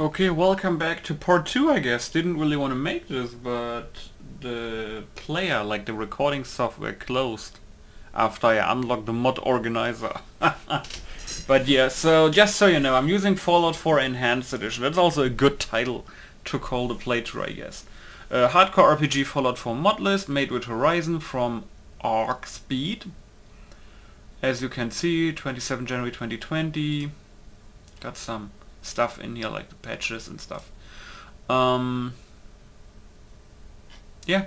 Okay, welcome back to part 2 I guess. Didn't really want to make this, but the player, like the recording software closed after I unlocked the mod organizer. but yeah, so just so you know, I'm using Fallout 4 Enhanced Edition. That's also a good title to call the playthrough I guess. Uh, hardcore RPG Fallout 4 mod list made with Horizon from Arc Speed. As you can see, 27 January 2020. Got some stuff in here like the patches and stuff. Um, yeah.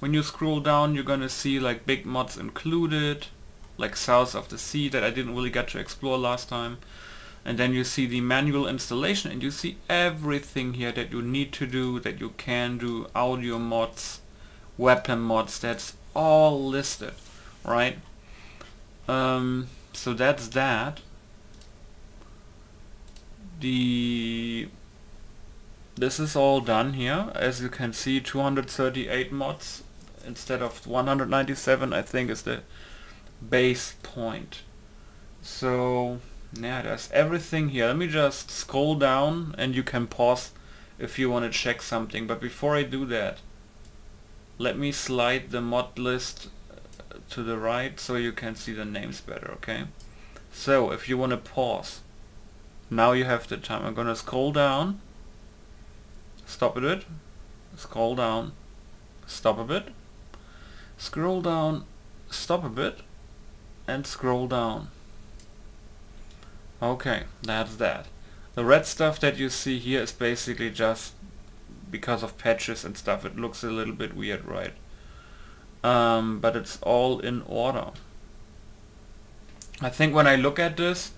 When you scroll down you're gonna see like big mods included, like South of the Sea that I didn't really get to explore last time. And then you see the manual installation and you see everything here that you need to do, that you can do, audio mods, weapon mods, that's all listed, right? Um, so that's that the this is all done here. As you can see 238 mods instead of 197 I think is the base point. So yeah there's everything here. Let me just scroll down and you can pause if you want to check something. But before I do that let me slide the mod list uh, to the right so you can see the names better okay? So if you want to pause now you have the time. I'm gonna scroll down, stop a bit, scroll down, stop a bit, scroll down, stop a bit, and scroll down. Okay, that's that. The red stuff that you see here is basically just because of patches and stuff. It looks a little bit weird, right? Um, but it's all in order. I think when I look at this,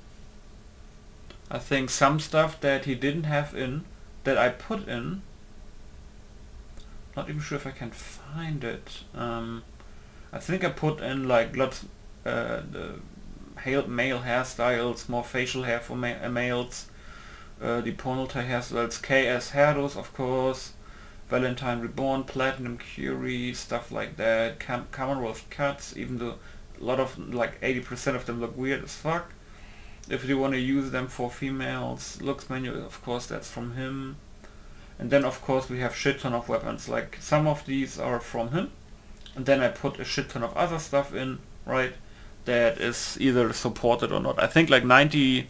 I think some stuff that he didn't have in that I put in not even sure if I can find it. Um, I think I put in like lots uh, the male hairstyles more facial hair for ma uh, males uh, the ponytail hairstyles KS Hairdos of course Valentine Reborn Platinum Curie stuff like that Cam Commonwealth cuts even though a lot of like 80% of them look weird as fuck if you want to use them for females looks menu of course that's from him. And then of course we have shit ton of weapons. Like some of these are from him. And then I put a shit ton of other stuff in right that is either supported or not. I think like 90%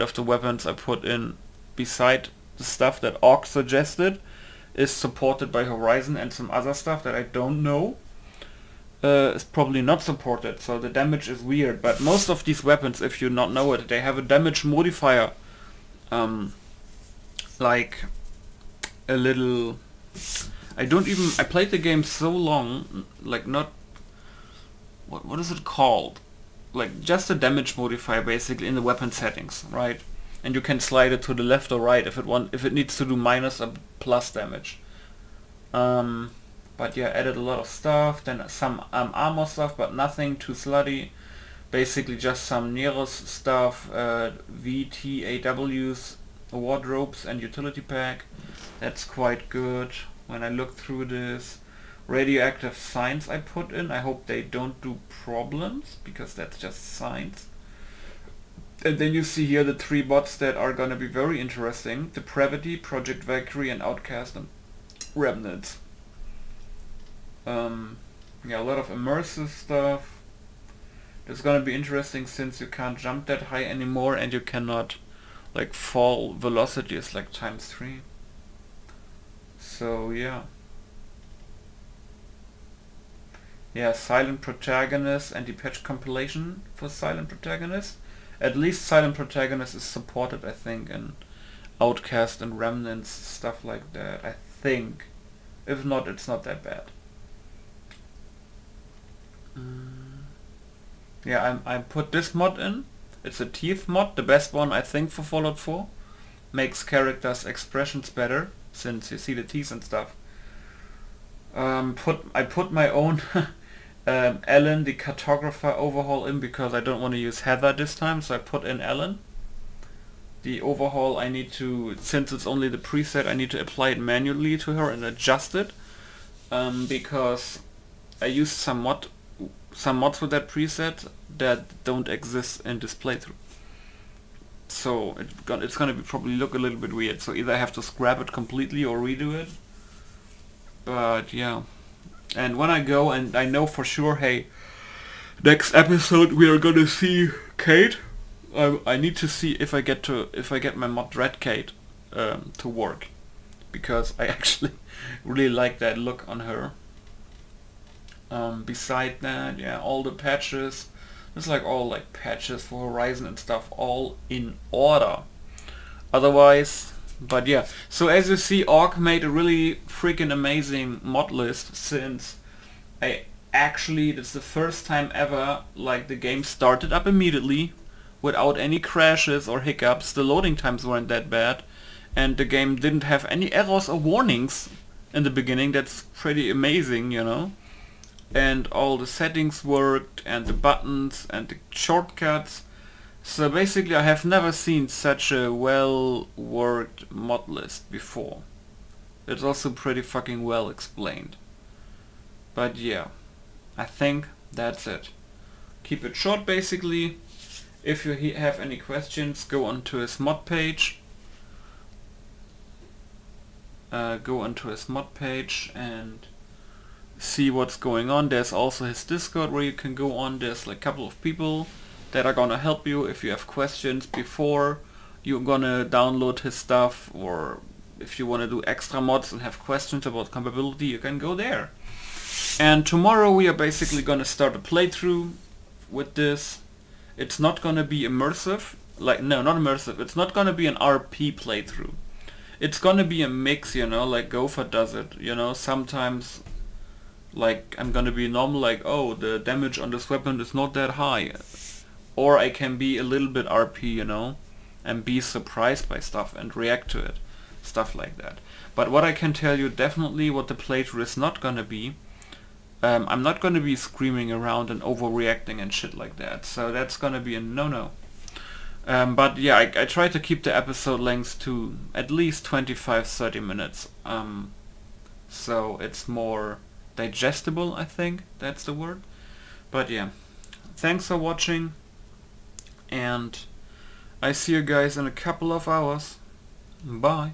of the weapons I put in beside the stuff that Orc suggested is supported by Horizon and some other stuff that I don't know uh, is probably not supported, so the damage is weird. But most of these weapons, if you not know it, they have a damage modifier, um, like a little. I don't even. I played the game so long, like not. What what is it called? Like just a damage modifier, basically in the weapon settings, right? And you can slide it to the left or right if it want if it needs to do minus or plus damage. Um, but yeah, added a lot of stuff, then some um, armor stuff, but nothing too slutty. Basically just some Neros stuff, uh, VTAWs, wardrobes and utility pack. That's quite good. When I look through this, radioactive signs I put in. I hope they don't do problems, because that's just signs. And then you see here the three bots that are gonna be very interesting. Depravity, Project Valkyrie and Outcast and Remnants. Um, yeah, a lot of immersive stuff. It's gonna be interesting since you can't jump that high anymore and you cannot like fall velocity is like times three. So yeah. Yeah, Silent Protagonist and the patch compilation for Silent Protagonist. At least Silent Protagonist is supported I think in Outcast and Remnants, stuff like that. I think. If not, it's not that bad. Mm. Yeah, I, I put this mod in. It's a teeth mod, the best one I think for Fallout 4. Makes characters' expressions better, since you see the teeth and stuff. Um, put I put my own um, Ellen, the cartographer overhaul in because I don't want to use Heather this time, so I put in Ellen. The overhaul I need to, since it's only the preset, I need to apply it manually to her and adjust it. Um, because I used some mod some mods with that preset that don't exist in this playthrough. so it it's gonna be probably look a little bit weird. So either I have to scrap it completely or redo it. But yeah, and when I go and I know for sure, hey, next episode we are gonna see Cait. I, I need to see if I get to if I get my mod red Cait um, to work because I actually really like that look on her. Um, beside that, yeah, all the patches, it's like all like patches for Horizon and stuff, all in order. Otherwise, but yeah. So as you see, Orc made a really freaking amazing mod list since I actually, it's the first time ever, like the game started up immediately without any crashes or hiccups. The loading times weren't that bad and the game didn't have any errors or warnings in the beginning. That's pretty amazing, you know. And all the settings worked and the buttons and the shortcuts. So basically I have never seen such a well worked mod list before. It's also pretty fucking well explained. But yeah, I think that's it. Keep it short basically. If you have any questions, go onto his mod page uh, go onto his mod page and see what's going on. There's also his Discord where you can go on. There's like a couple of people that are gonna help you if you have questions before you're gonna download his stuff or if you want to do extra mods and have questions about compatibility you can go there. And tomorrow we are basically gonna start a playthrough with this. It's not gonna be immersive, like no not immersive, it's not gonna be an RP playthrough it's gonna be a mix, you know, like Gopher does it, you know, sometimes like I'm gonna be normal like oh the damage on this weapon is not that high. Or I can be a little bit RP you know and be surprised by stuff and react to it stuff like that. But what I can tell you definitely what the playthrough is not gonna be um, I'm not gonna be screaming around and overreacting and shit like that. So that's gonna be a no-no. Um, but yeah, I, I try to keep the episode length to at least 25-30 minutes. Um, so it's more digestible, I think that's the word. But yeah, thanks for watching. And I see you guys in a couple of hours. Bye.